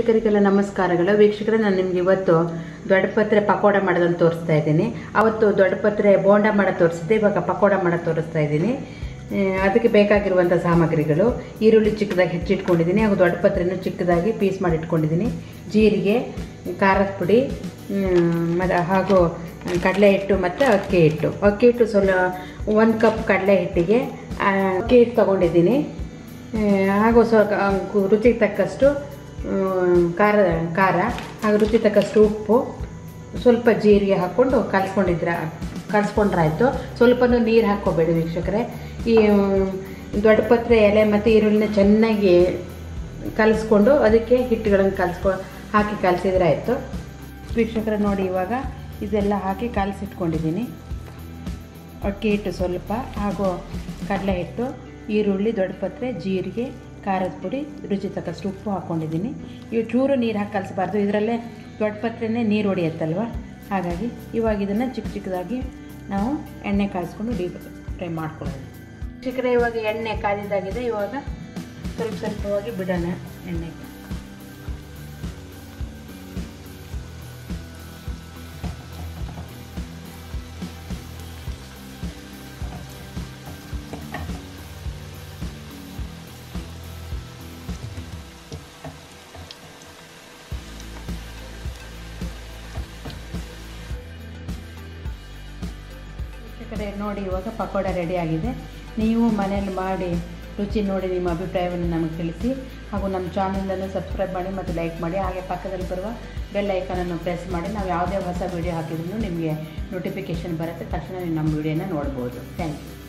ವೀಕ್ಷಕರಿಗೆಲ್ಲ ನಮಸ್ಕಾರಗಳು. ವೀಕ್ಷಕರ, ನಾನು ನಿಮ್ಗೆ ಇವತ್ತು ದೊಡ್ಡಪತ್ರೆ ಪಕೋಡ ಮಾಡೋದನ್ನು ತೋರಿಸ್ತಾ ಇದ್ದೀನಿ. ಅವತ್ತು ದೊಡ್ಡಪತ್ರೆ ಬೋಂಡ ಮಾಡೋದು ತೋರಿಸಿದ್ದೆ, ಇವಾಗ ಪಕೋಡ ಮಾಡೋದು ತೋರಿಸ್ತಾ ಇದ್ದೀನಿ. ಅದಕ್ಕೆ ಬೇಕಾಗಿರುವಂಥ ಸಾಮಗ್ರಿಗಳು. ಈರುಳ್ಳಿ ಚಿಕ್ಕದಾಗಿ ಹೆಚ್ಚಿಟ್ಕೊಂಡಿದ್ದೀನಿ, ಹಾಗೂ ದೊಡ್ಡ ಪತ್ರೆನೂ ಚಿಕ್ಕದಾಗಿ ಪೀಸ್ ಮಾಡಿ ಇಟ್ಕೊಂಡಿದ್ದೀನಿ ಜೀರಿಗೆ, ಖಾರದ ಪುಡಿ ಮತ್ತು ಹಾಗೂ ಕಡಲೆ ಹಿಟ್ಟು ಮತ್ತು ಅಕ್ಕಿ ಹಿಟ್ಟು. ಅಕ್ಕಿ ಹಿಟ್ಟು ಸ್ವಲ್ಪ ಒಂದು ಕಪ್ ಕಡಲೆ ಹಿಟ್ಟಿಗೆ ಅಕ್ಕಿ ಹಿಟ್ಟು ತೊಗೊಂಡಿದ್ದೀನಿ. ಹಾಗೂ ಸ್ವಲ್ಪ ರುಚಿಗೆ ತಕ್ಕಷ್ಟು ಖಾರ ಖಾರ ಹಾಗೂ ರುಚಿ ತಕ್ಕಷ್ಟು ಉಪ್ಪು, ಸ್ವಲ್ಪ ಜೀರಿಗೆ ಹಾಕ್ಕೊಂಡು ಕಲಿಸ್ಕೊಂಡಿದ್ರ, ಕಲಿಸ್ಕೊಂಡ್ರಾಯ್ತು. ಸ್ವಲ್ಪನೂ ನೀರು ಹಾಕ್ಕೋಬೇಡಿ ವೀಕ್ಷಕರೇ. ಈ ದೊಡ್ಡ ಪತ್ರೆ ಎಲೆ ಮತ್ತು ಈರುಳ್ಳಿನ ಚೆನ್ನಾಗಿ ಕಲಿಸ್ಕೊಂಡು ಅದಕ್ಕೆ ಹಿಟ್ಟುಗಳನ್ನು ಕಲಿಸ್ಕೊ, ಹಾಕಿ ಕಲಿಸಿದ್ರೆ ಆಯಿತು ವೀಕ್ಷಕರ ನೋಡಿ ಇವಾಗ ಇದೆಲ್ಲ ಹಾಕಿ ಕಲಸಿಟ್ಕೊಂಡಿದ್ದೀನಿ ಅಕ್ಕಿ ಹಿಟ್ಟು ಸ್ವಲ್ಪ, ಹಾಗೂ ಕಡಲೆ ಹಿಟ್ಟು, ಈರುಳ್ಳಿ, ದೊಡ್ಡ ಪತ್ರೆ, ಜೀರಿಗೆ ಖಾರದ ಪುಡಿ, ರುಚಿ ತಕ್ಕಷ್ಟು ಉಪ್ಪು ಹಾಕ್ಕೊಂಡಿದ್ದೀನಿ ಇವು ಚೂರು ನೀರು ಹಾಕಿ ಕಲಿಸ್ಬಾರ್ದು. ಇದರಲ್ಲೇ ದೊಡ್ಡ ಪತ್ರೆನೇ ನೀರು ಹೊಡೆಯುತ್ತಲ್ವ ಹಾಗಾಗಿ ಇವಾಗ ಇದನ್ನು ಚಿಕ್ಕ ಚಿಕ್ಕದಾಗಿ ನಾವು ಎಣ್ಣೆ ಕಾಯಿಸ್ಕೊಂಡು ಡೀಪ್ ಫ್ರೈ ಮಾಡ್ಕೊಳ್ಳೋದು ಚಿಕ್ಕರೆ ಇವಾಗ ಎಣ್ಣೆ ಕಾದಿದ್ದಾಗಿದೆ ಇವಾಗ ಸ್ವಲ್ಪ ಸ್ವಲ್ಪವಾಗಿ ಬಿಡೋಣ ಎಣ್ಣೆಗೆ. ಕಡೆ ನೋಡಿ ಇವಾಗ ಪಕೋಡ ಆಗಿದೆ. ನೀವು ಮನೇಲಿ ಮಾಡಿ ರುಚಿ ನೋಡಿ ನಿಮ್ಮ ಅಭಿಪ್ರಾಯವನ್ನು ನಮಗೆ ತಿಳಿಸಿ. ಹಾಗೂ ನಮ್ಮ ಚಾನಲನ್ನು ಸಬ್ಸ್ಕ್ರೈಬ್ ಮಾಡಿ ಮತ್ತು ಲೈಕ್ ಮಾಡಿ. ಹಾಗೆ ಪಕ್ಕದಲ್ಲಿ ಬರುವ ಬೆಲ್ ಐಕನನ್ನು ಪ್ರೆಸ್ ಮಾಡಿ. ನಾವು ಯಾವುದೇ ಹೊಸ ವೀಡಿಯೋ ಹಾಕಿದ್ರೂ ನಿಮಗೆ ನೋಟಿಫಿಕೇಷನ್ ಬರುತ್ತೆ. ತಕ್ಷಣ ನೀವು ನಮ್ಮ ವೀಡಿಯೋನ ನೋಡ್ಬೋದು. Thank you